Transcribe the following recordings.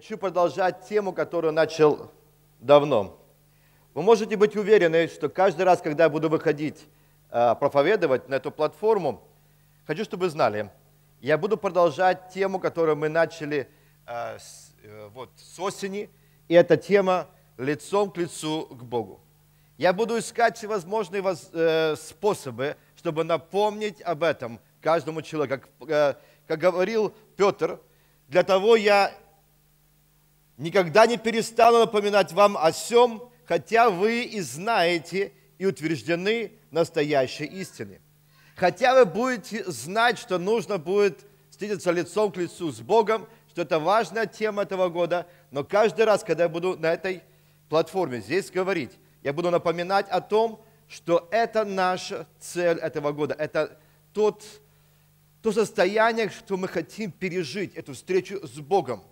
хочу продолжать тему, которую начал давно. Вы можете быть уверены, что каждый раз, когда я буду выходить э, проповедовать на эту платформу, хочу, чтобы вы знали, я буду продолжать тему, которую мы начали э, э, вот, с осени, и эта тема «Лицом к лицу к Богу». Я буду искать всевозможные воз, способы, чтобы напомнить об этом каждому человеку. Как, как говорил Петр, для того я никогда не перестану напоминать вам о всем, хотя вы и знаете и утверждены настоящей истине. Хотя вы будете знать, что нужно будет встретиться лицом к лицу с Богом, что это важная тема этого года, но каждый раз, когда я буду на этой платформе здесь говорить, я буду напоминать о том, что это наша цель этого года, это тот, то состояние, что мы хотим пережить, эту встречу с Богом.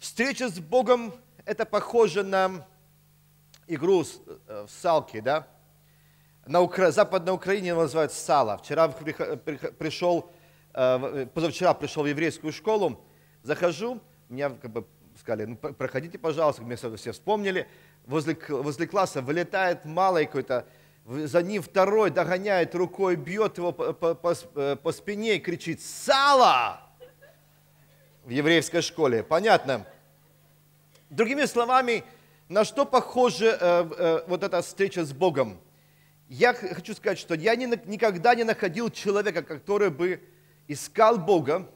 Встреча с Богом – это похоже на игру э, в салки, да? На Укра... Западной Украине называют сало. Вчера пришел, э, позавчера пришел в еврейскую школу, захожу, меня как бы сказали, ну, проходите, пожалуйста, мне все вспомнили. Возле, возле класса вылетает малый какой-то, за ним второй догоняет рукой, бьет его по, по, по, э, по спине и кричит «Сало!» В еврейской школе. Понятно? Другими словами, на что похожа э, э, вот эта встреча с Богом? Я хочу сказать, что я не, никогда не находил человека, который бы искал Бога,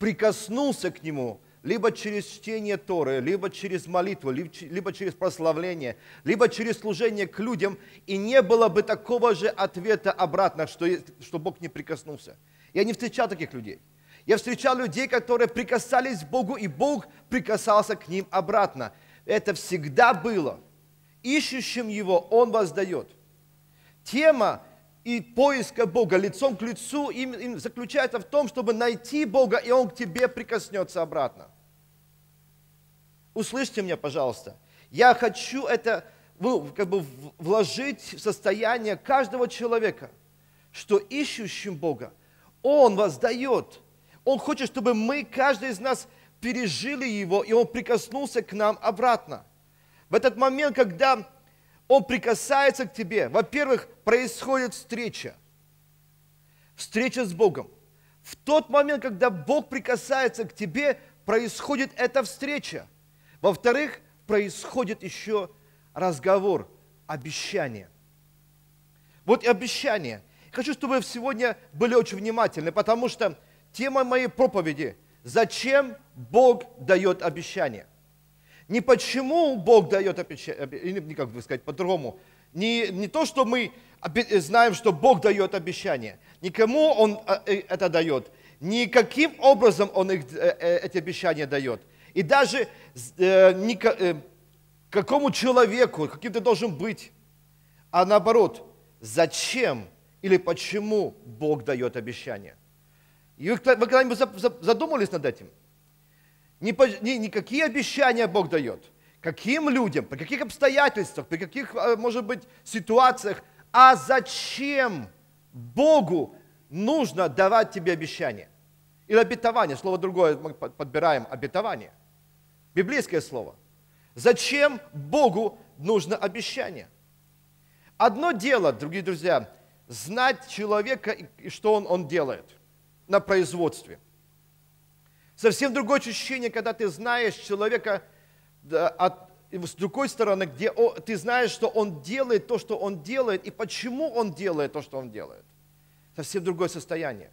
прикоснулся к Нему, либо через чтение Торы, либо через молитву, либо через прославление, либо через служение к людям, и не было бы такого же ответа обратно, что, что Бог не прикоснулся. Я не встречал таких людей. Я встречал людей, которые прикасались к Богу, и Бог прикасался к ним обратно. Это всегда было. Ищущим Его Он воздает. Тема и поиска Бога лицом к лицу им, им заключается в том, чтобы найти Бога, и Он к тебе прикоснется обратно. Услышьте меня, пожалуйста. Я хочу это ну, как бы вложить в состояние каждого человека, что ищущим Бога Он воздает – он хочет, чтобы мы, каждый из нас, пережили Его, и Он прикоснулся к нам обратно. В этот момент, когда Он прикасается к тебе, во-первых, происходит встреча. Встреча с Богом. В тот момент, когда Бог прикасается к тебе, происходит эта встреча. Во-вторых, происходит еще разговор, обещание. Вот и обещание. Хочу, чтобы вы сегодня были очень внимательны, потому что тема моей проповеди – зачем Бог дает обещания. Не почему Бог дает обещания, не как бы сказать по-другому, не, не то, что мы знаем, что Бог дает обещания, никому Он а, э, это дает, ни каким образом Он их, э, э, эти обещания дает. И даже не какому человеку, каким ты должен быть, а наоборот, зачем или почему Бог дает обещания. И вы, когда-нибудь задумались над этим? Не, не, не какие обещания Бог дает, каким людям, при каких обстоятельствах, при каких, э, может быть, ситуациях, а зачем Богу нужно давать тебе обещания? Или обетование, слово другое мы подбираем, обетование. Библейское слово. Зачем Богу нужно обещание? Одно дело, дорогие друзья, знать человека и что он, он делает на производстве. Совсем другое ощущение, когда ты знаешь человека да, от, с другой стороны, где о, ты знаешь, что он делает то, что он делает, и почему он делает то, что он делает. Совсем другое состояние.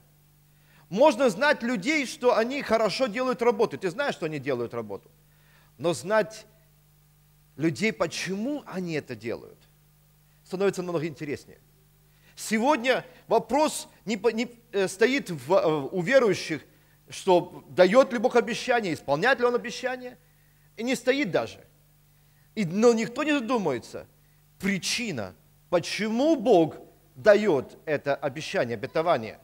Можно знать людей, что они хорошо делают работу. Ты знаешь, что они делают работу. Но знать людей, почему они это делают, становится намного интереснее. Сегодня вопрос не, не э, стоит в, э, у верующих, что дает ли Бог обещание, исполняет ли Он обещание, и не стоит даже. И, но никто не задумается, причина, почему Бог дает это обещание, обетование.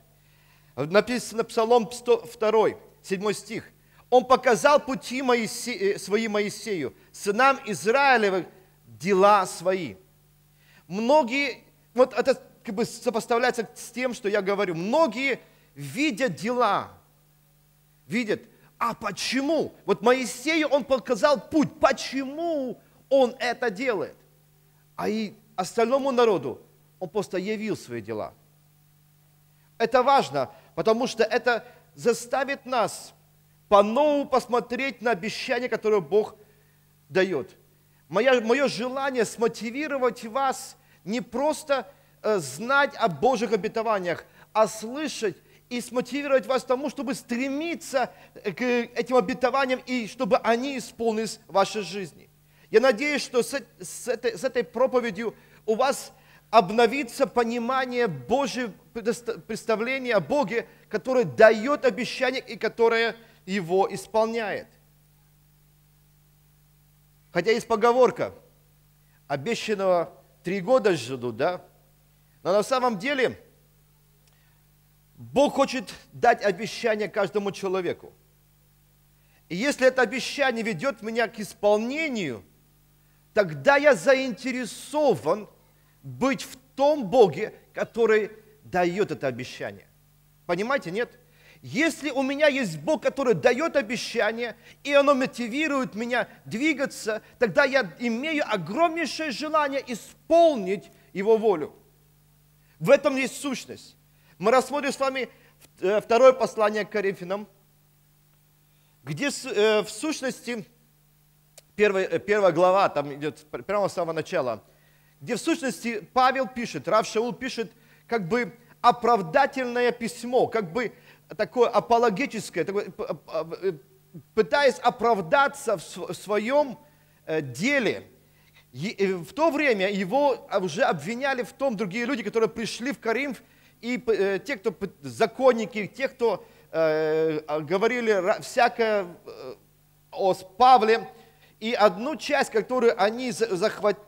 Написано Псалом 102, 7 стих. Он показал пути Моисе, э, свои Моисею, сынам Израилевых дела свои. Многие, вот это как бы сопоставляется с тем, что я говорю. Многие видят дела, видят, А почему? Вот Моисею он показал путь, почему он это делает. А и остальному народу он просто явил свои дела. Это важно, потому что это заставит нас по-новому посмотреть на обещания, которые Бог дает. Мое, мое желание смотивировать вас не просто знать о Божьих обетованиях, а слышать и смотивировать вас тому, чтобы стремиться к этим обетованиям и чтобы они исполнились в вашей жизни. Я надеюсь, что с, с, этой, с этой проповедью у вас обновится понимание Божьего представления о Боге, который дает обещание и которое его исполняет. Хотя есть поговорка, обещанного три года ждут, да? Но на самом деле Бог хочет дать обещание каждому человеку. И если это обещание ведет меня к исполнению, тогда я заинтересован быть в том Боге, который дает это обещание. Понимаете, нет? Если у меня есть Бог, который дает обещание, и оно мотивирует меня двигаться, тогда я имею огромнейшее желание исполнить Его волю. В этом есть сущность. Мы рассмотрим с вами э, второе послание к Коринфянам, где э, в сущности, первая, э, первая глава, там идет прямо с самого начала, где в сущности Павел пишет, Рав Шаул пишет, как бы оправдательное письмо, как бы такое апологетическое, такое, пытаясь оправдаться в своем деле. В то время его уже обвиняли в том другие люди, которые пришли в Коринф и э, те, кто законники, те, кто э, говорили всякое э, о Павле, и одну часть, которую они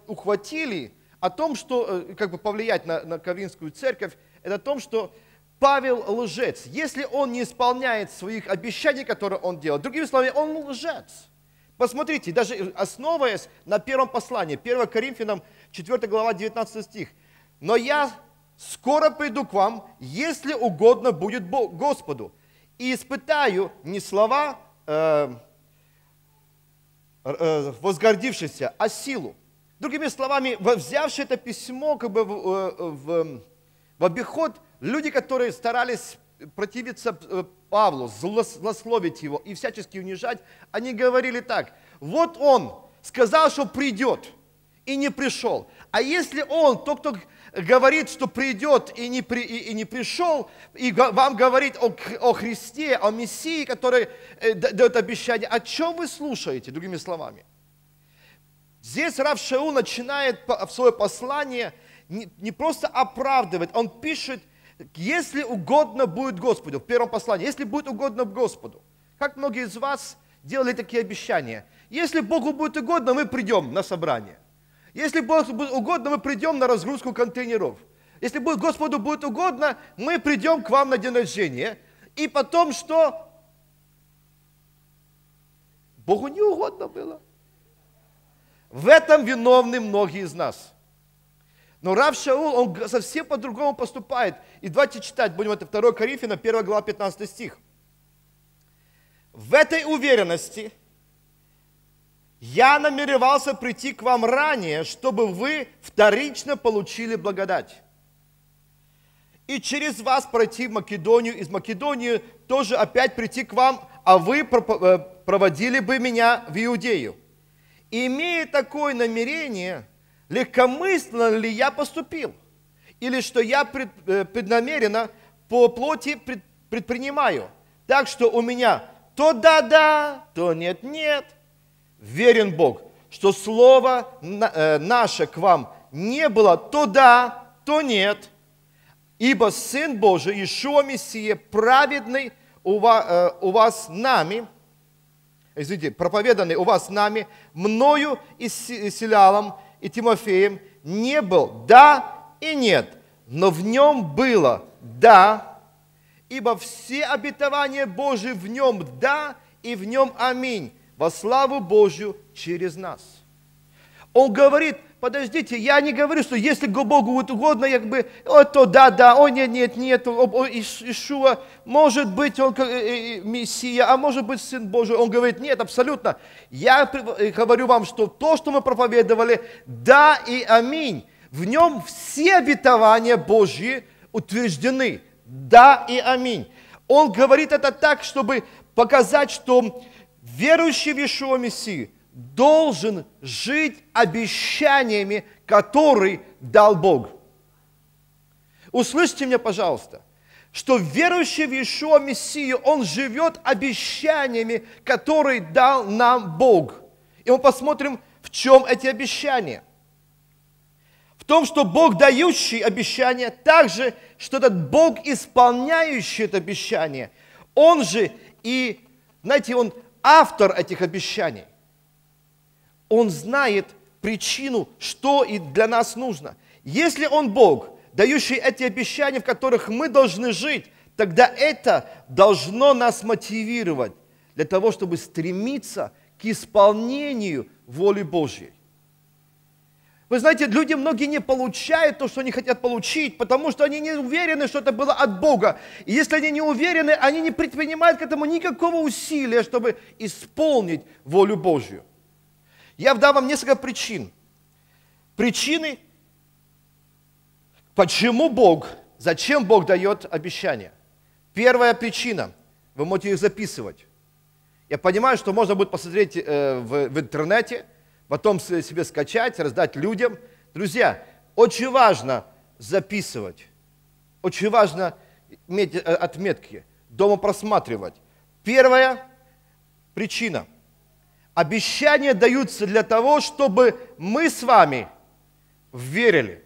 ухватили, о том, что, э, как бы повлиять на, на Ковинскую церковь, это о том, что Павел лжец. Если он не исполняет своих обещаний, которые он делал, другими словами, он лжец. Посмотрите, даже основываясь на первом послании, 1 Коринфянам 4 глава 19 стих. «Но я скоро приду к вам, если угодно будет Господу, и испытаю не слова э, э, возгордившихся, а силу. Другими словами, взявши это письмо как бы в, э, в, в обиход, люди, которые старались противиться э, Павлу, злословить его и всячески унижать, они говорили так, вот он сказал, что придет, и не пришел. А если он, тот, кто говорит, что придет и не, при, и, и не пришел, и вам говорит о, о Христе, о Мессии, который э, дает обещание, о чем вы слушаете, другими словами? Здесь Рав начинает в свое послание не, не просто оправдывать, он пишет, если угодно будет Господу, в первом послании, если будет угодно Господу. Как многие из вас делали такие обещания? Если Богу будет угодно, мы придем на собрание. Если Богу будет угодно, мы придем на разгрузку контейнеров. Если будет, Господу будет угодно, мы придем к вам на день рождения. И потом что? Богу не угодно было. В этом виновны многие из нас. Но Рав Шаул, он совсем по-другому поступает. И давайте читать, будем это 2 Коринфяна, 1 глава, 15 стих. В этой уверенности – я намеревался прийти к вам ранее, чтобы вы вторично получили благодать. И через вас пройти в Македонию, из Македонии тоже опять прийти к вам, а вы э, проводили бы меня в Иудею. Имея такое намерение, легкомысленно ли я поступил? Или что я э, преднамеренно по плоти предпринимаю? Так что у меня то да-да, то нет-нет – верен Бог, что слово э, наше к вам не было то да, то нет, ибо Сын Божий, Ишуа Мессия, праведный у вас, э, у вас нами, извините, проповеданный у вас нами, мною и Силялом и Тимофеем, не был да и нет, но в нем было да, ибо все обетования Божии в нем да и в нем аминь во славу Божью через нас. Он говорит, подождите, я не говорю, что если Богу угодно, как бы, о, то да, да, о, нет, нет, нет, о, о, Ишуа, может быть, он э, э, Мессия, а может быть, Сын Божий. Он говорит, нет, абсолютно. Я э, говорю вам, что то, что мы проповедовали, да и аминь. В нем все обетования Божьи утверждены. Да и аминь. Он говорит это так, чтобы показать, что верующий в Ишуа Мессию – должен жить обещаниями, которые дал Бог. Услышьте меня, пожалуйста, что верующий в Иешуа Мессию, он живет обещаниями, которые дал нам Бог. И мы посмотрим, в чем эти обещания. В том, что Бог, дающий обещания, также, что этот Бог, исполняющий это обещание, Он же и, знаете, Он автор этих обещаний. Он знает причину, что и для нас нужно. Если Он Бог, дающий эти обещания, в которых мы должны жить, тогда это должно нас мотивировать для того, чтобы стремиться к исполнению воли Божьей. Вы знаете, люди многие не получают то, что они хотят получить, потому что они не уверены, что это было от Бога. И если они не уверены, они не предпринимают к этому никакого усилия, чтобы исполнить волю Божью. Я дам вам несколько причин. Причины, почему Бог, зачем Бог дает обещания. Первая причина, вы можете их записывать. Я понимаю, что можно будет посмотреть э, в, в интернете, потом себе скачать, раздать людям. Друзья, очень важно записывать, очень важно иметь э, отметки, дома просматривать. Первая причина – Обещания даются для того, чтобы мы с вами верили.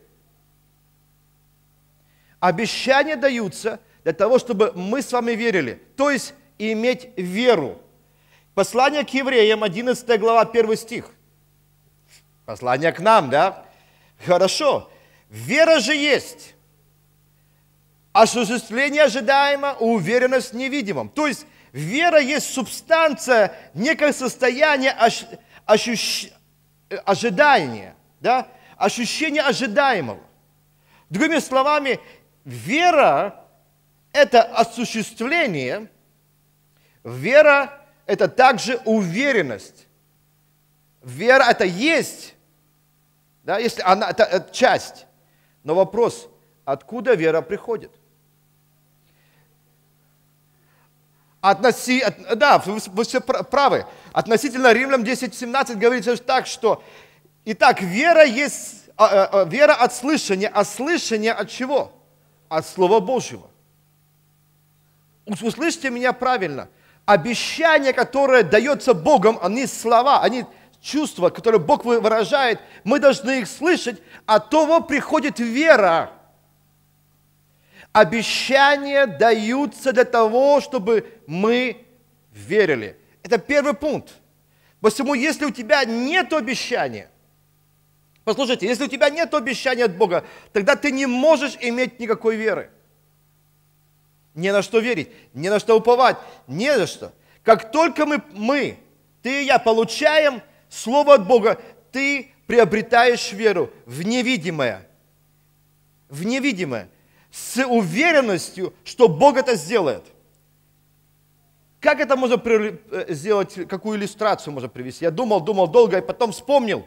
Обещания даются для того, чтобы мы с вами верили, то есть иметь веру. Послание к евреям, 11 глава, 1 стих. Послание к нам, да? Хорошо. Вера же есть. Осуществление ожидаемо, уверенность в невидимом. То есть Вера есть субстанция, некое состояние ощущ... ожидания, да? ощущение ожидаемого. Другими словами, вера – это осуществление, вера – это также уверенность. Вера – это есть, да, если она, это, это часть. Но вопрос, откуда вера приходит – Относи, да, вы, вы все правы. Относительно Римлян 10.17 говорится так, что Итак, вера есть, а, а, а, вера от слышания, а слышание от чего? От Слова Божьего. Услышьте меня правильно. Обещания, которые дается Богом, они слова, они чувства, которые Бог выражает, мы должны их слышать, от того приходит вера. Обещания даются для того, чтобы мы верили. Это первый пункт. Посему, если у тебя нет обещания, послушайте, если у тебя нет обещания от Бога, тогда ты не можешь иметь никакой веры. Не на что верить, не на что уповать, не за что. Как только мы, мы ты и я получаем Слово от Бога, ты приобретаешь веру в невидимое. В невидимое с уверенностью, что Бог это сделает. Как это можно э, сделать, какую иллюстрацию можно привести? Я думал, думал долго, и потом вспомнил.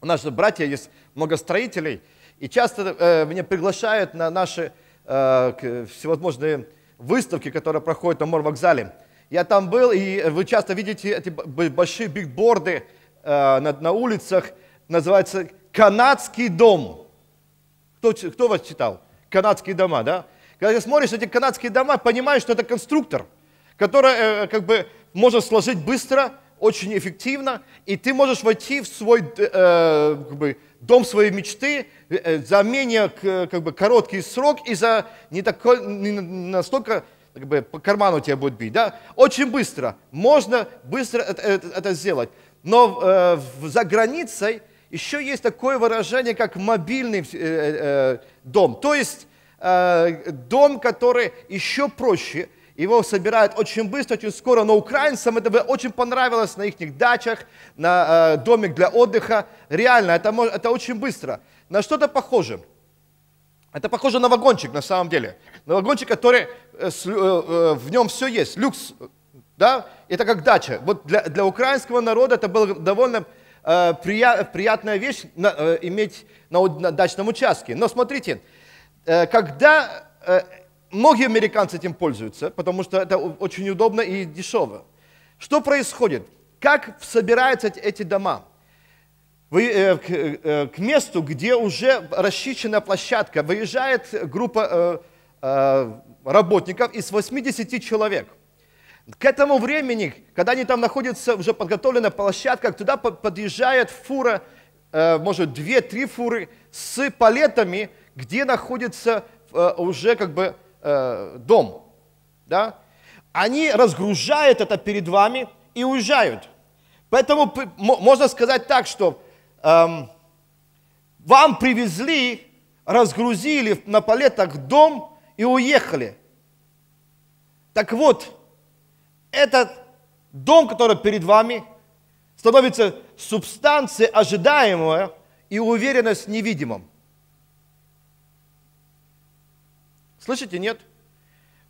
У нас же братья есть много строителей, и часто э, меня приглашают на наши э, всевозможные выставки, которые проходят на морвокзале. Я там был, и вы часто видите эти большие бигборды э, на, на улицах, называется «Канадский дом». Кто, кто вас читал? Канадские дома, да? Когда ты смотришь эти канадские дома, понимаешь, что это конструктор, который э, как бы может сложить быстро, очень эффективно, и ты можешь войти в свой э, как бы, дом своей мечты э, за менее как бы, короткий срок и за не, такой, не настолько как бы, по карману тебя будет бить. Да? Очень быстро. Можно быстро это, это, это сделать. Но э, за границей еще есть такое выражение, как мобильный э, э, дом. То есть э, дом, который еще проще. Его собирают очень быстро, очень скоро, но украинцам это очень понравилось на их дачах, на э, домик для отдыха. Реально, это, это очень быстро. На что-то похоже. Это похоже на вагончик на самом деле. На вагончик, который, э, э, э, в нем все есть, люкс, да, это как дача. Вот для, для украинского народа это было довольно э, прия, приятная вещь э, иметь на, дачном участке. Но смотрите, э, когда многие американцы этим пользуются, потому что это очень удобно и дешево. Что происходит? Как собираются эти дома? Вы, э, к, э, к месту, где уже расчищена площадка, выезжает группа э, э, работников из 80 человек. К этому времени, когда они там находятся, уже подготовленная площадка, туда подъезжает фура, э, может, две-три фуры с палетами, где находится э, уже как бы э, дом, да, они разгружают это перед вами и уезжают. Поэтому можно сказать так, что эм, вам привезли, разгрузили на палетах дом и уехали. Так вот, этот дом, который перед вами, становится субстанцией ожидаемой и уверенность невидимым. Слышите, нет?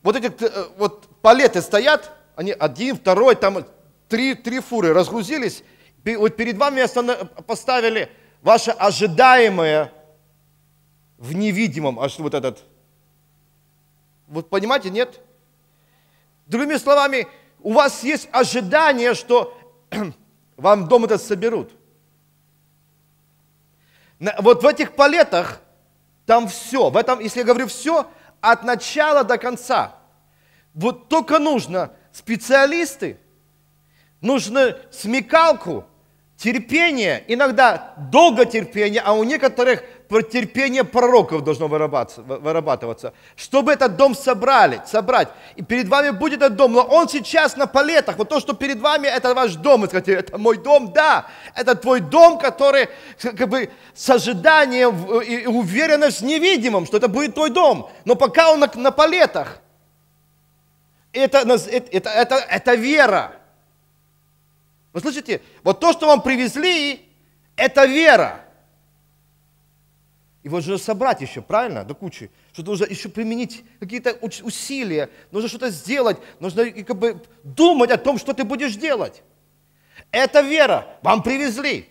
Вот эти э, вот палеты стоят, они один, второй, там три, три фуры разгрузились. Вот перед вами поставили ваше ожидаемое в невидимом, аж вот этот. Вот понимаете, нет? Другими словами, у вас есть ожидание, что вам дом этот соберут. Вот в этих палетах там все. В этом, если я говорю все, от начала до конца. Вот только нужно специалисты, нужно смекалку, терпение, иногда долго терпение, а у некоторых терпение пророков должно вырабатываться, чтобы этот дом собрали, собрать. И перед вами будет этот дом, но он сейчас на палетах. Вот то, что перед вами, это ваш дом. Вы скажете, это мой дом, да. Это твой дом, который как бы с ожиданием и уверенность невидимым, что это будет твой дом. Но пока он на, на палетах, это, это, это, это вера. Вы слышите? Вот то, что вам привезли, это вера. Его же собрать еще, правильно, до кучи. Что нужно еще применить какие-то усилия, нужно что-то сделать, нужно как бы думать о том, что ты будешь делать. Это вера, вам привезли.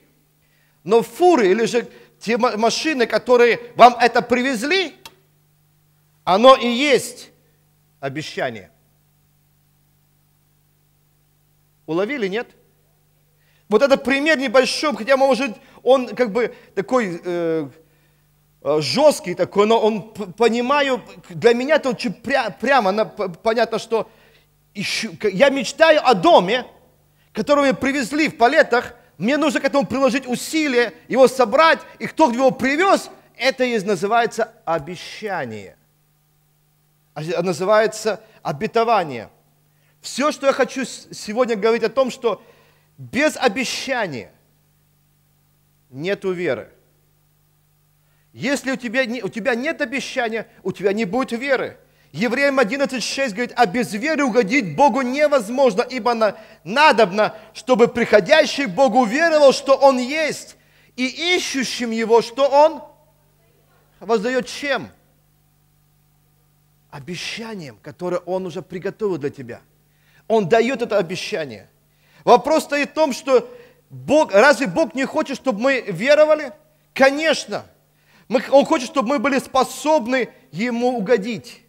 Но фуры или же те машины, которые вам это привезли, оно и есть обещание. Уловили, нет? Вот этот пример небольшой, хотя, может, он как бы такой Э, жесткий такой, но он, понимаю, для меня это очень пря, прямо понятно, что ищу, я мечтаю о доме, который мне привезли в палетах, мне нужно к этому приложить усилия, его собрать, и кто его привез, это и называется обещание. А, называется обетование. Все, что я хочу сегодня говорить о том, что без обещания нету веры. Если у тебя, не, у тебя нет обещания, у тебя не будет веры. Евреям 11.6 говорит, а без веры угодить Богу невозможно, ибо на, надобно, чтобы приходящий Богу веровал, что Он есть, и ищущим Его, что Он воздает чем? Обещанием, которое Он уже приготовил для тебя. Он дает это обещание. Вопрос стоит в том, что Бог, разве Бог не хочет, чтобы мы веровали? Конечно. Мы, он хочет, чтобы мы были способны Ему угодить.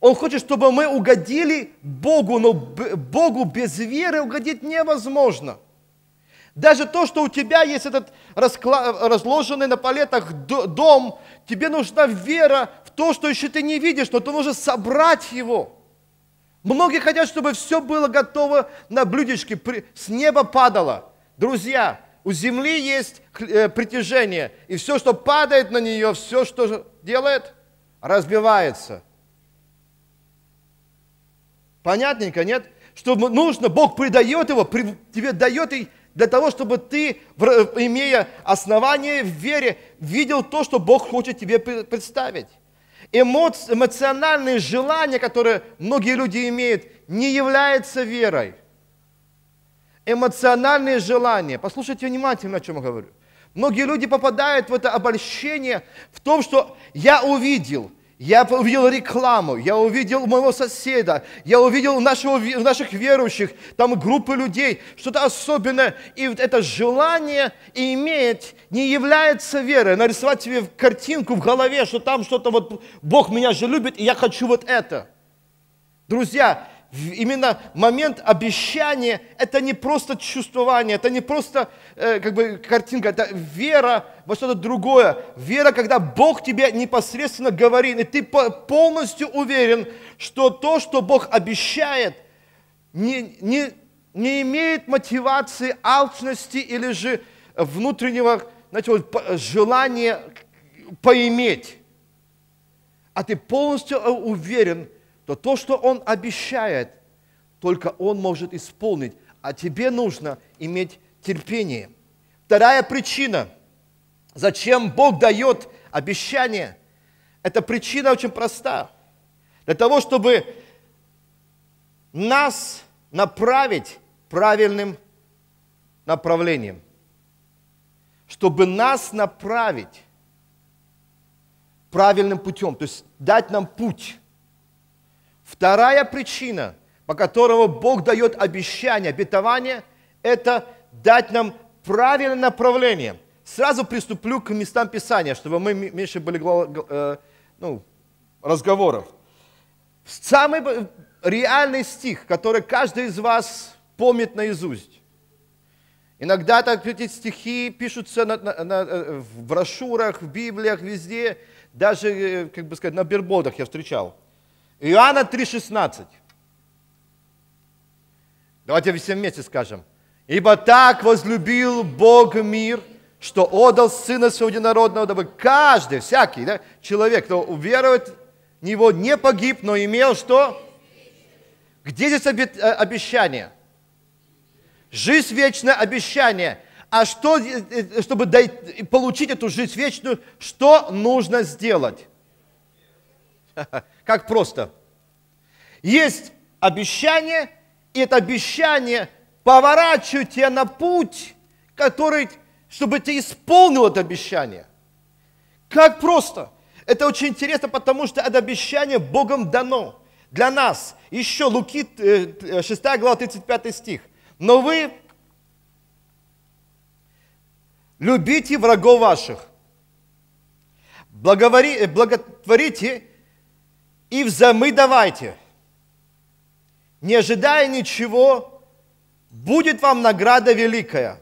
Он хочет, чтобы мы угодили Богу, но Богу без веры угодить невозможно. Даже то, что у тебя есть этот разложенный на палетах дом, тебе нужна вера в то, что еще ты не видишь, но ты нужно собрать его. Многие хотят, чтобы все было готово на блюдечке, с неба падало. Друзья, у земли есть э, притяжение, и все, что падает на нее, все, что делает, разбивается. Понятненько, нет? Что нужно, Бог придает его, тебе дает и для того, чтобы ты, имея основание в вере, видел то, что Бог хочет тебе представить. Эмоци- эмоциональные желания, которые многие люди имеют, не являются верой. Эмоциональные желания. Послушайте внимательно, о чем я говорю. Многие люди попадают в это обольщение в том, что я увидел, я увидел рекламу, я увидел моего соседа, я увидел нашего, наших верующих, там группы людей, что-то особенное. И вот это желание иметь не является верой. Нарисовать себе картинку в голове, что там что-то вот Бог меня же любит, и я хочу вот это. Друзья, именно момент обещания, это не просто чувствование, это не просто э, как бы картинка, это вера во что-то другое. Вера, когда Бог тебе непосредственно говорит, и ты полностью уверен, что то, что Бог обещает, не, не, не имеет мотивации, алчности или же внутреннего знаете, вот, желания поиметь. А ты полностью э, уверен, то то, что Он обещает, только Он может исполнить. А тебе нужно иметь терпение. Вторая причина, зачем Бог дает обещание, эта причина очень проста. Для того, чтобы нас направить правильным направлением. Чтобы нас направить правильным путем, то есть дать нам путь. Вторая причина, по которой Бог дает обещание, обетование, это дать нам правильное направление. Сразу приступлю к местам Писания, чтобы мы меньше были э, ну, разговоров. Самый реальный стих, который каждый из вас помнит наизусть. Иногда так, эти стихи пишутся на, на, на, э, в брошюрах, в Библиях, везде, даже, э, как бы сказать, на бербодах я встречал. Иоанна 3,16. Давайте все вместе скажем. Ибо так возлюбил Бог мир, что отдал Сына Своего Единородного, дабы каждый, всякий да, человек, кто уверует в Него, не погиб, но имел что? Где здесь э, обещание? Жизнь вечная, обещание. А что, э, э, чтобы получить эту жизнь вечную, что нужно сделать? Как просто. Есть обещание, и это обещание поворачивает тебя на путь, который, чтобы ты исполнил это обещание. Как просто. Это очень интересно, потому что это обещание Богом дано для нас. Еще Луки, 6 э, глава, 35 стих. Но вы любите врагов ваших, благотворите и взаймы давайте. Не ожидая ничего, будет вам награда великая,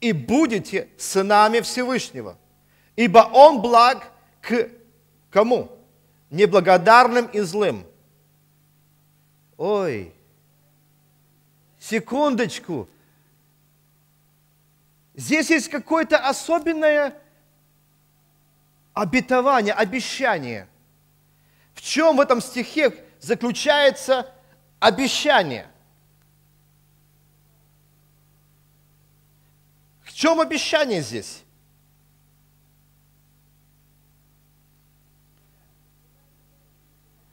и будете сынами Всевышнего. Ибо Он благ к кому? Неблагодарным и злым. Ой, секундочку. Здесь есть какое-то особенное обетование, обещание – в чем в этом стихе заключается обещание? В чем обещание здесь?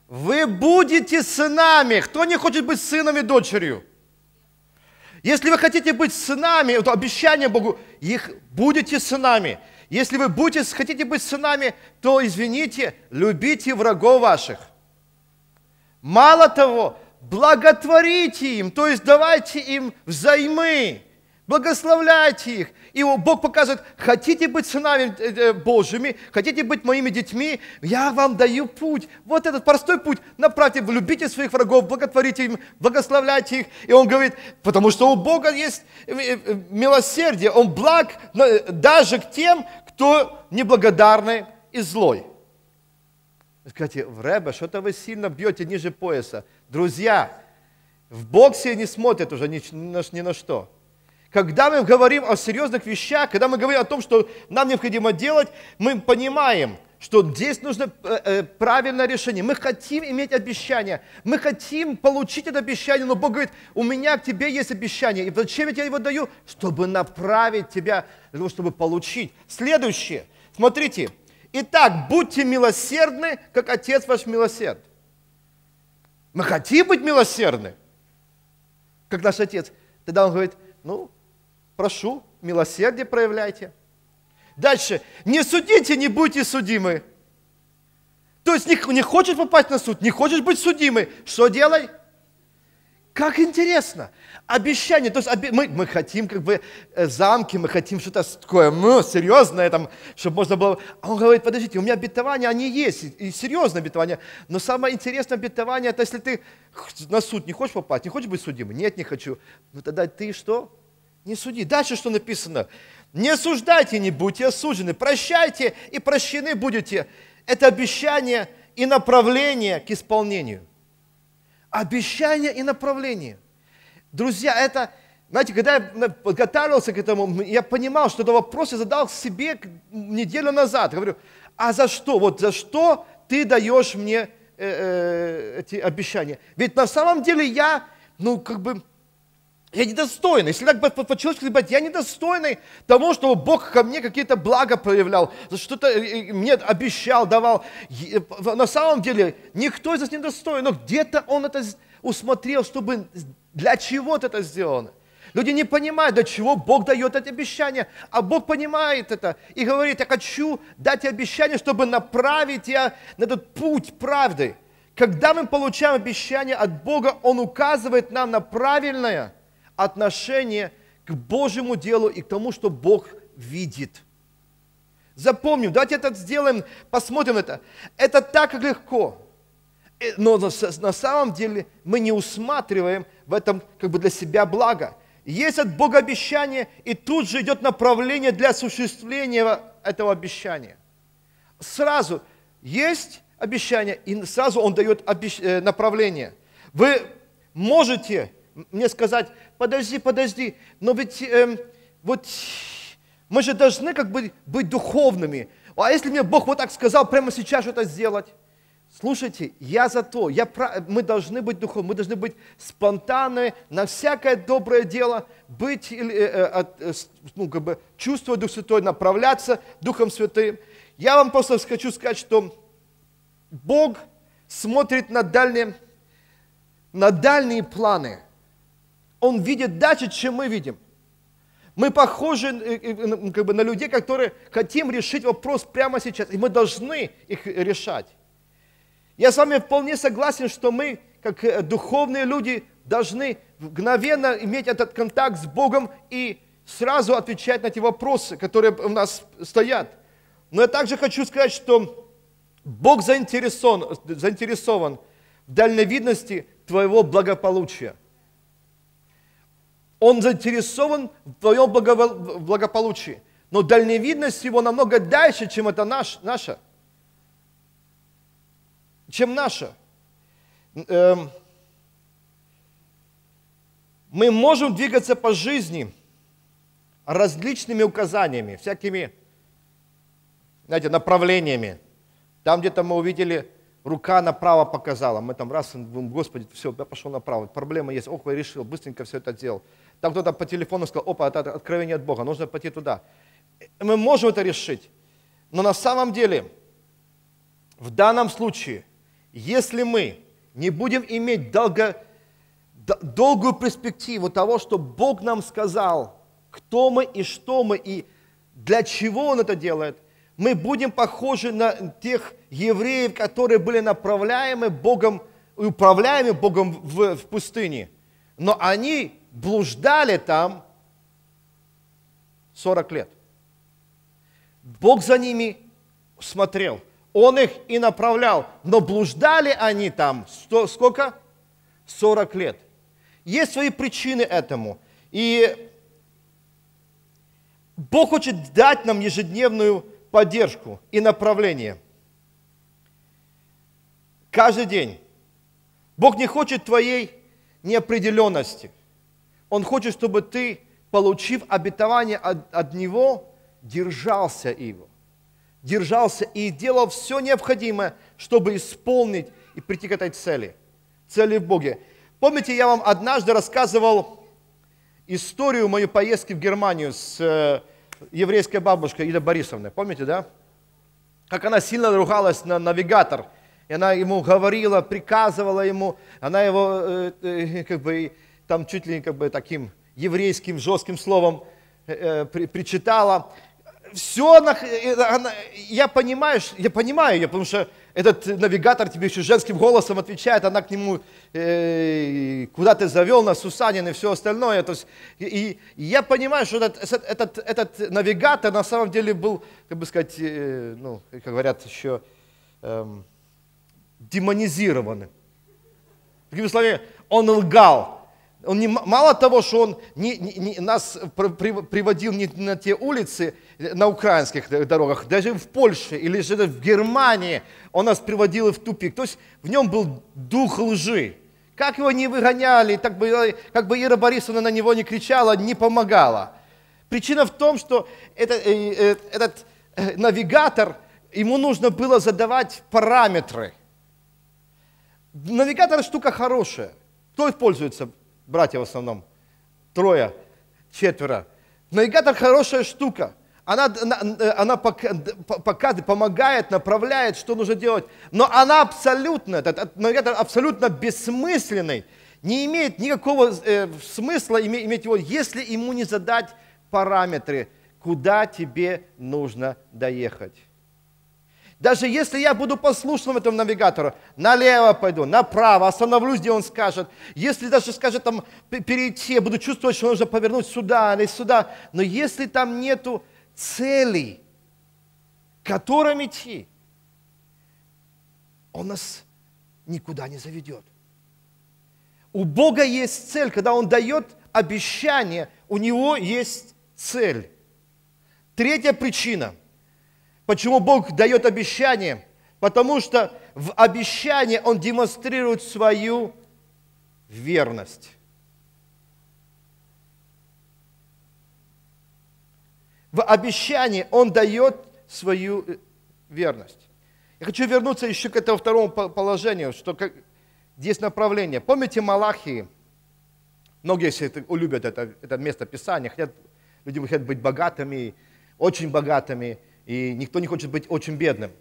Вы будете сынами. Кто не хочет быть сыном и дочерью? Если вы хотите быть сынами, то обещание Богу, их будете сынами. Если вы будете, хотите быть сынами, то, извините, любите врагов ваших. Мало того, благотворите им, то есть давайте им взаймы, благословляйте их. И Бог показывает, хотите быть сынами э, э, Божьими, хотите быть моими детьми, я вам даю путь. Вот этот простой путь. Направьте, любите своих врагов, благотворите им, благословляйте их. И он говорит, потому что у Бога есть э, милосердие, он благ даже к тем, кто неблагодарный и злой. Скажите, в Рэбе, что-то вы сильно бьете ниже пояса. Друзья, в боксе не смотрят уже ни на что. Когда мы говорим о серьезных вещах, когда мы говорим о том, что нам необходимо делать, мы понимаем, что здесь нужно э, э, правильное решение. Мы хотим иметь обещание, мы хотим получить это обещание, но Бог говорит, у меня к тебе есть обещание. И зачем я тебе его даю? Чтобы направить тебя, для того, чтобы получить. Следующее. Смотрите, Итак, будьте милосердны, как Отец ваш милосерд. Мы хотим быть милосердны, как наш Отец. Тогда Он говорит, ну, прошу, милосердие проявляйте. Дальше. Не судите, не будьте судимы. То есть не, не хочешь попасть на суд, не хочешь быть судимый. Что делай? Как интересно. Обещание. То есть мы, мы хотим как бы э, замки, мы хотим что-то такое ну, серьезное, там, чтобы можно было... А он говорит, подождите, у меня обетования, они есть, и серьезное обетование. Но самое интересное обетование, это если ты на суд не хочешь попасть, не хочешь быть судимым? Нет, не хочу. Ну тогда ты что? Не суди. Дальше что написано? Не осуждайте, не будьте осуждены. Прощайте, и прощены будете. Это обещание и направление к исполнению. Обещание и направление. Друзья, это, знаете, когда я подготавливался к этому, я понимал, что это вопрос я задал себе неделю назад. Я говорю, а за что? Вот за что ты даешь мне э, э, эти обещания? Ведь на самом деле я, ну, как бы, я недостойный. Если так по-человечески говорить, я недостойный того, чтобы Бог ко мне какие-то блага проявлял, что-то э, э, мне обещал, давал. Э, на самом деле, никто из нас не но где-то Он это усмотрел, чтобы для чего-то это сделано. Люди не понимают, для чего Бог дает эти обещания, а Бог понимает это и говорит, я хочу дать обещание, чтобы направить я на этот путь правды. Когда мы получаем обещание от Бога, Он указывает нам на правильное – отношение к Божьему делу и к тому, что Бог видит. Запомним, давайте это сделаем, посмотрим это. Это так легко. Э, но на самом деле мы не усматриваем в этом как бы для себя благо. Есть от Бога обещание, и тут же идет направление для осуществления этого обещания. Сразу есть обещание, и сразу Он дает э, направление. Вы можете мне сказать, подожди, подожди, но ведь э, вот мы же должны как бы быть духовными. А если мне Бог вот так сказал прямо сейчас что-то сделать? Слушайте, я за то, я, мы должны быть духовными, мы должны быть спонтанны на всякое доброе дело, быть, э, э, э, ну, как бы, чувствовать Дух Святой, направляться Духом Святым. Я вам просто хочу сказать, что Бог смотрит на дальние, на дальние планы – он видит дальше, чем мы видим. Мы похожи э, э, как бы, на людей, которые хотим решить вопрос прямо сейчас, и мы должны их решать. Я с вами вполне согласен, что мы, как э, духовные люди, должны мгновенно иметь этот контакт с Богом и сразу отвечать на те вопросы, которые у нас стоят. Но я также хочу сказать, что Бог заинтересован, заинтересован в дальновидности твоего благополучия – он заинтересован в твоем благополучии. Но дальневидность его намного дальше, чем это наш, наша. Чем наша. Эм, мы можем двигаться по жизни различными указаниями, всякими, знаете, направлениями. Там где-то мы увидели рука направо показала. Мы там раз, Господи, все, я пошел направо. Проблема есть. Ох, я решил, быстренько все это сделал. Там кто-то по телефону сказал, опа, это откровение от Бога, нужно пойти туда. Мы можем это решить. Но на самом деле, в данном случае, если мы не будем иметь долго, долгую перспективу того, что Бог нам сказал, кто мы и что мы, и для чего Он это делает, мы будем похожи на тех евреев, которые были направляемы Богом, управляемы Богом в, в пустыне. Но они блуждали там 40 лет. Бог за ними смотрел. Он их и направлял. Но блуждали они там сто, сколько? 40 лет. Есть свои причины этому. И Бог хочет дать нам ежедневную поддержку и направление. Каждый день. Бог не хочет твоей неопределенности. Он хочет, чтобы ты, получив обетование от, от Него, держался его. Держался и делал все необходимое, чтобы исполнить и прийти к этой цели. Цели в Боге. Помните, я вам однажды рассказывал историю моей поездки в Германию с э, еврейская бабушка Ида Борисовна, помните, да? как она сильно ругалась на навигатор. И она ему говорила, приказывала ему, она его э, э, как бы там чуть ли как бы таким еврейским жестким словом э, э при, причитала. Все, она, э, она, я понимаю, я понимаю ее, потому что этот навигатор тебе еще женским голосом отвечает, она к нему, э, куда ты завел нас, Сусанин и все остальное. То есть, и, и я понимаю, что этот, этот, этот навигатор на самом деле был, как бы сказать, э, ну, как говорят еще, э, демонизированным. Другими словами, он лгал. Он не, мало того, что он не, не, не, нас приводил не на те улицы, на украинских дорогах, даже в Польше или же в Германии он нас приводил в тупик. То есть в нем был дух лжи. Как его не выгоняли, так бы, как бы Ира Борисовна на него не кричала, не помогала. Причина в том, что это, э, э, этот э, навигатор, ему нужно было задавать параметры. Навигатор штука хорошая. Кто пользуется братья в основном, трое, четверо. Навигатор хорошая штука. Она, она, она показывает, помогает, направляет, что нужно делать. Но она абсолютно, этот навигатор абсолютно бессмысленный. Не имеет никакого э, смысла иметь, иметь его, если ему не задать параметры, куда тебе нужно доехать. Даже если я буду послушным этому навигатору, налево пойду, направо, остановлюсь, где он скажет. Если даже скажет там перейти, я буду чувствовать, что нужно повернуть сюда или сюда. Но если там нету цели, к которым идти, он нас никуда не заведет. У Бога есть цель, когда Он дает обещание, у Него есть цель. Третья причина – Почему Бог дает обещание? Потому что в обещании Он демонстрирует свою верность. В обещании Он дает свою э, верность. Я хочу вернуться еще к этому второму положению, что как, есть направление. Помните Малахии? Многие это, любят это, это место Писания, хотят, люди хотят быть богатыми, очень богатыми и никто не хочет быть очень бедным.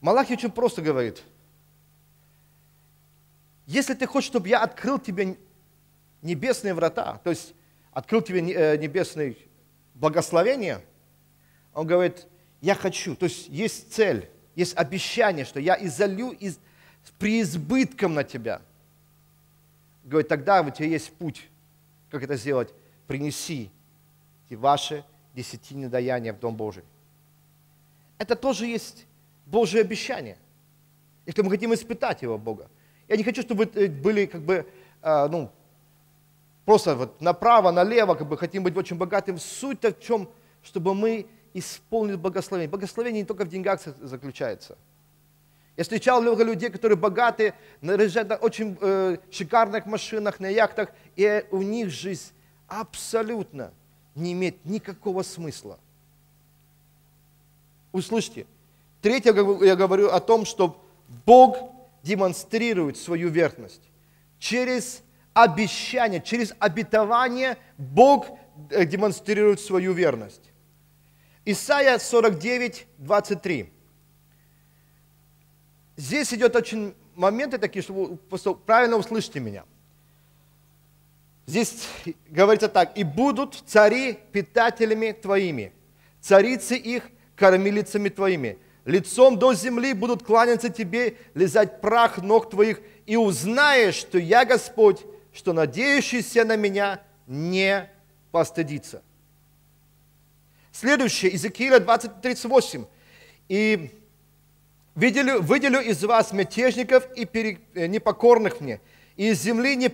Малахий очень просто говорит, если ты хочешь, чтобы я открыл тебе небесные врата, то есть открыл тебе э, небесные благословения, он говорит, я хочу, то есть есть цель, есть обещание, что я изолью из, с преизбытком на тебя. Говорит, тогда у тебя есть путь, как это сделать. Принеси ваши десятины даяния в Дом Божий. Это тоже есть Божье обещание. Если мы хотим испытать его, Бога. Я не хочу, чтобы вы были как бы, э, ну, просто вот направо, налево, как бы хотим быть очень богатым. Суть-то в чем, чтобы мы исполнили благословение. Благословение не только в деньгах заключается. Я встречал много людей, которые богаты, наезжают на очень э, шикарных машинах, на яхтах, и у них жизнь абсолютно не имеет никакого смысла. Услышьте. Третье, я говорю о том, что Бог демонстрирует свою верность. Через обещание, через обетование Бог э, демонстрирует свою верность. Исайя 49, 23. Здесь идет очень моменты такие, что правильно услышите меня. Здесь говорится так, и будут цари питателями твоими, царицы их кормилицами твоими. Лицом до земли будут кланяться тебе, лизать прах ног твоих, и узнаешь, что я Господь, что надеющийся на меня не постыдится. Следующее, Иезекииля 20:38. И выделю, выделю из вас мятежников и э, непокорных мне, и из земли не,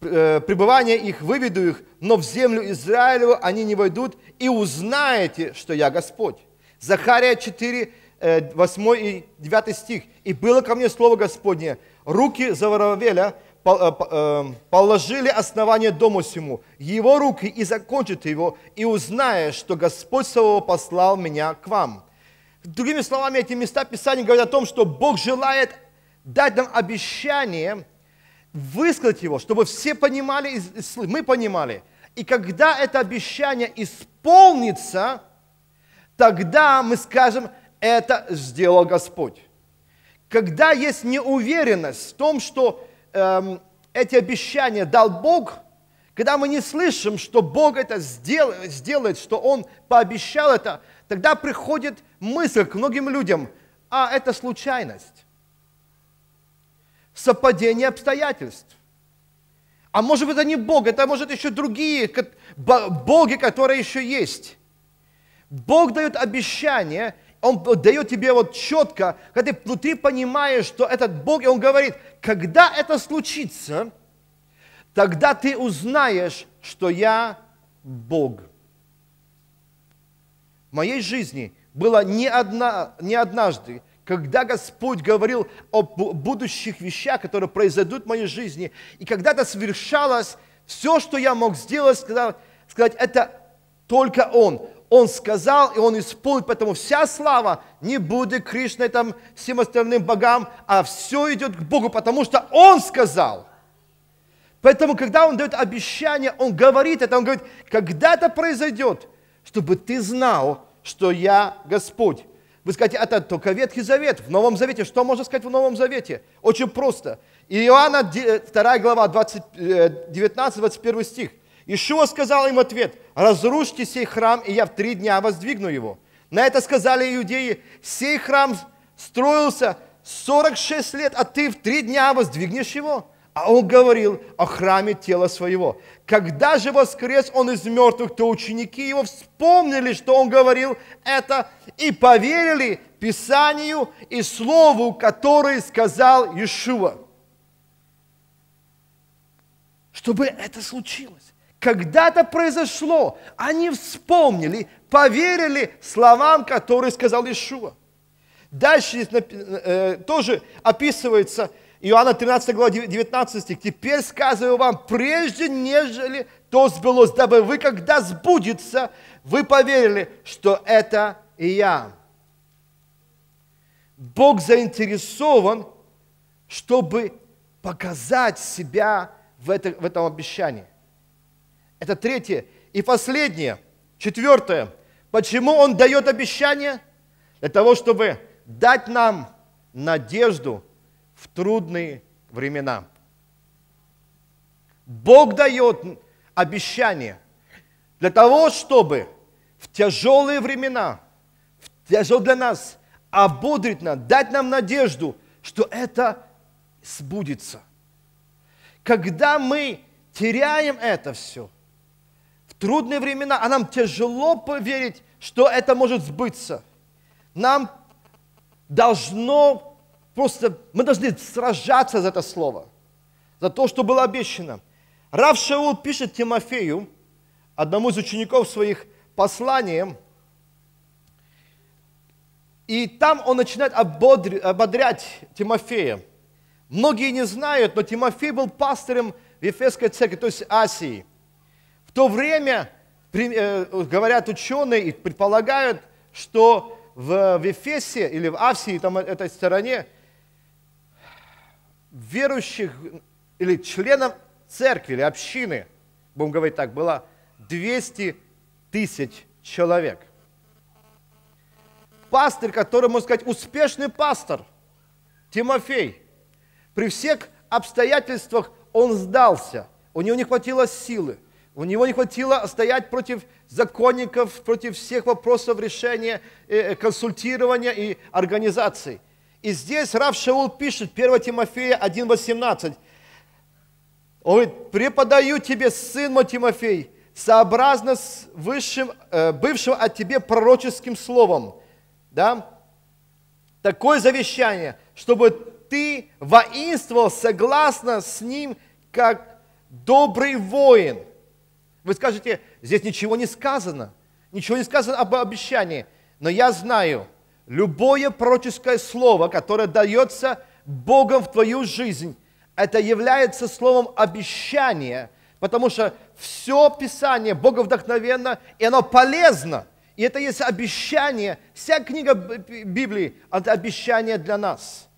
Э, пребывания их выведу их, но в землю Израилеву они не войдут, и узнаете, что я Господь. Захария 4, 8 э, и 9 стих. «И было ко мне слово Господне, руки Заваравеля э, положили основание дому сему, его руки и закончат его, и узнаешь, что Господь Савова послал меня к вам». Другими словами, эти места Писания говорят о том, что Бог желает дать нам обещание – высказать его, чтобы все понимали, мы понимали. И когда это обещание исполнится, тогда мы скажем, это сделал Господь. Когда есть неуверенность в том, что эм, эти обещания дал Бог, когда мы не слышим, что Бог это сделает, сделает, что Он пообещал это, тогда приходит мысль к многим людям, а это случайность, совпадение обстоятельств. А может быть, это не Бог, это может еще другие боги, которые еще есть. Бог дает обещание, Он дает тебе вот четко, когда ты внутри понимаешь, что этот Бог, и Он говорит, когда это случится, тогда ты узнаешь, что я Бог. В моей жизни было не, одна, не однажды, когда Господь говорил о будущих вещах, которые произойдут в моей жизни, и когда это совершалось, все, что я мог сделать, сказать, сказать это только Он. Он сказал, и Он исполнит, поэтому вся слава не будет Кришной, там, всем остальным богам, а все идет к Богу, потому что Он сказал. Поэтому, когда Он дает обещание, Он говорит это, Он говорит, когда это произойдет, чтобы ты знал, что я Господь. Вы скажете, это только Ветхий Завет. В Новом Завете, что можно сказать в Новом Завете? Очень просто. Иоанна 2 глава, 19-21 стих. Ишуа сказал им ответ, разрушьте сей храм, и я в три дня воздвигну его. На это сказали иудеи, сей храм строился 46 лет, а ты в три дня воздвигнешь его? А он говорил о храме тела своего. Когда же воскрес он из мертвых, то ученики его вспомнили, что он говорил это, и поверили Писанию и Слову, которое сказал Иешуа. Чтобы это случилось. Когда-то произошло, они вспомнили, поверили словам, которые сказал Ишуа. Дальше здесь э, тоже описывается Иоанна 13 глава 19 стих. «Теперь сказываю вам, прежде нежели то сбылось, дабы вы, когда сбудется, вы поверили, что это и я». Бог заинтересован, чтобы показать себя в, это, в этом обещании. Это третье. И последнее, четвертое. Почему Он дает обещание? Для того, чтобы дать нам надежду в трудные времена. Бог дает обещание для того, чтобы в тяжелые времена, в тяжелые для нас, ободрить нас, дать нам надежду, что это сбудется. Когда мы теряем это все – трудные времена, а нам тяжело поверить, что это может сбыться. Нам должно просто, мы должны сражаться за это слово, за то, что было обещано. Рав Шаул пишет Тимофею, одному из учеников своих посланием, и там он начинает ободрять Тимофея. Многие не знают, но Тимофей был пастырем в Ефесской церкви, то есть Асии – в то время, э, говорят ученые и предполагают, что в Ефесе или в Авсии, там этой стороне, верующих или членов церкви или общины, будем говорить так, было 200 тысяч человек. Пастырь, который, можно сказать, успешный пастор, Тимофей, при всех обстоятельствах он сдался, у него не хватило силы – у него не хватило стоять против законников, против всех вопросов решения, э, э, консультирования и организации. И здесь Рав Шаул пишет, 1 Тимофея 1,18. Он говорит, преподаю тебе, сын мой Тимофей, сообразно с высшим, э, бывшим от тебе пророческим словом. Да? Такое завещание, чтобы ты воинствовал согласно с ним, как добрый воин – вы скажете, здесь ничего не сказано, ничего не сказано об обещании. Но я знаю, любое пророческое слово, которое дается Богом в твою жизнь, это является словом обещания, потому что все Писание Бога вдохновенно, и оно полезно. И это есть обещание, вся книга Библии – это обещание для нас.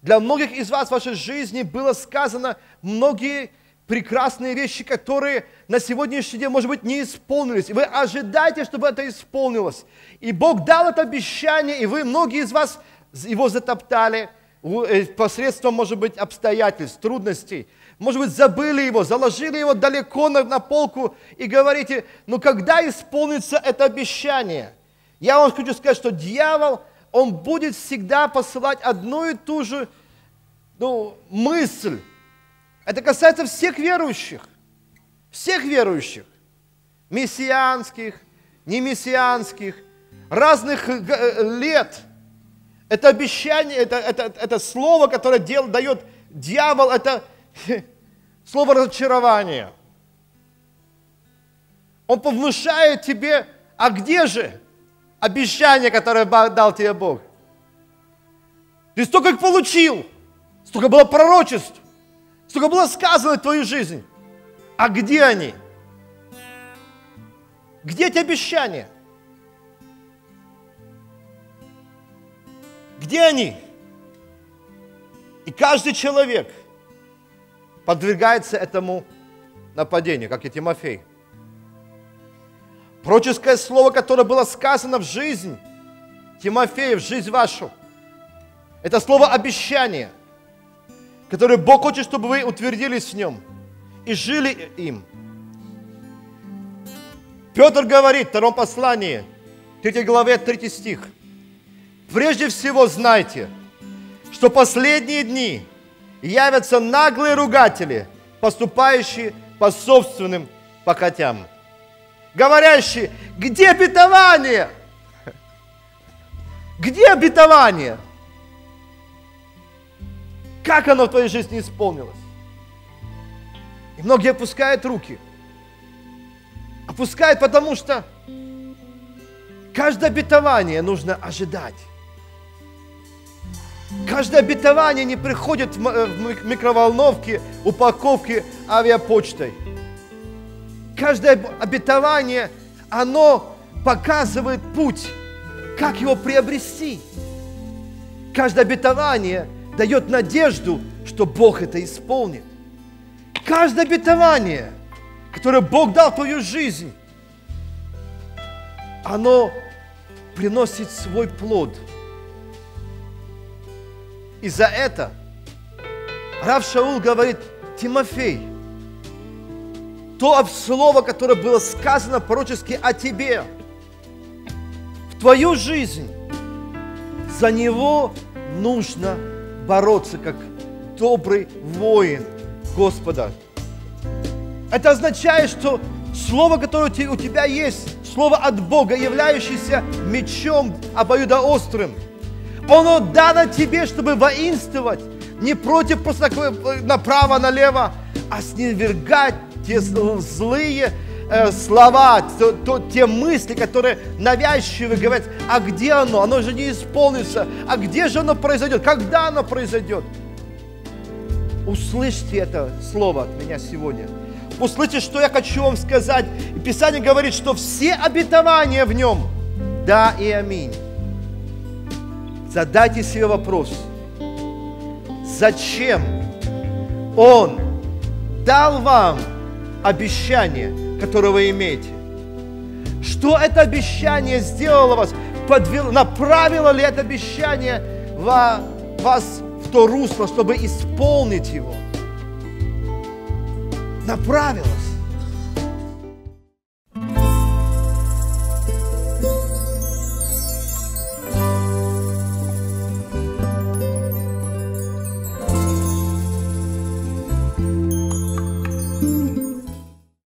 Для многих из вас в вашей жизни было сказано многие прекрасные вещи, которые на сегодняшний день, может быть, не исполнились. Вы ожидаете, чтобы это исполнилось. И Бог дал это обещание, и вы, многие из вас его затоптали э, посредством, может быть, обстоятельств, трудностей. Может быть, забыли его, заложили его далеко на, на полку и говорите, ну когда исполнится это обещание? Я вам хочу сказать, что дьявол, он будет всегда посылать одну и ту же ну, мысль. Это касается всех верующих. Всех верующих. Мессианских, не мессианских, разных э, э, лет. Это обещание, это, это, это слово, которое дел, дает дьявол, это слово разочарования. Он повнушает тебе, а где же обещание, которое дал тебе Бог? Ты столько их получил, столько было пророчеств, столько было сказано в твою жизнь. А где они? Где эти обещания? Где они? И каждый человек – подвергается этому нападению, как и Тимофей. Пророческое слово, которое было сказано в жизнь Тимофея, в жизнь вашу, это слово обещания, которое Бог хочет, чтобы вы утвердились в нем и жили им. Петр говорит в втором послании, 3 главе, 3 стих. Прежде всего знайте, что последние дни явятся наглые ругатели, поступающие по собственным похотям. Говорящие, где обетование? Где обетование? Как оно в твоей жизни исполнилось? И многие опускают руки. Опускают, потому что каждое обетование нужно ожидать. Каждое обетование не приходит в микроволновке, упаковке авиапочтой. Каждое обетование, оно показывает путь, как его приобрести. Каждое обетование дает надежду, что Бог это исполнит. Каждое обетование, которое Бог дал в твою жизнь, оно приносит свой плод – и за это Рав Шаул говорит, Тимофей, то слово, которое было сказано пророчески о тебе, в твою жизнь, за него нужно бороться, как добрый воин Господа. Это означает, что слово, которое у тебя есть, слово от Бога, являющееся мечом обоюдоострым – оно дано тебе, чтобы воинствовать не против просто э, направо-налево, а снивергать те злые э, слова, то, то, те мысли, которые навязчивые говорят, а где оно? Оно же не исполнится. А где же оно произойдет? Когда оно произойдет? Услышьте это слово от меня сегодня. Услышьте, что я хочу вам сказать. И Писание говорит, что все обетования в нем, да и аминь. Задайте себе вопрос, зачем Он дал вам обещание, которое вы имеете? Что это обещание сделало вас? Подвело, направило ли это обещание вас в то русло, чтобы исполнить его? Направилось.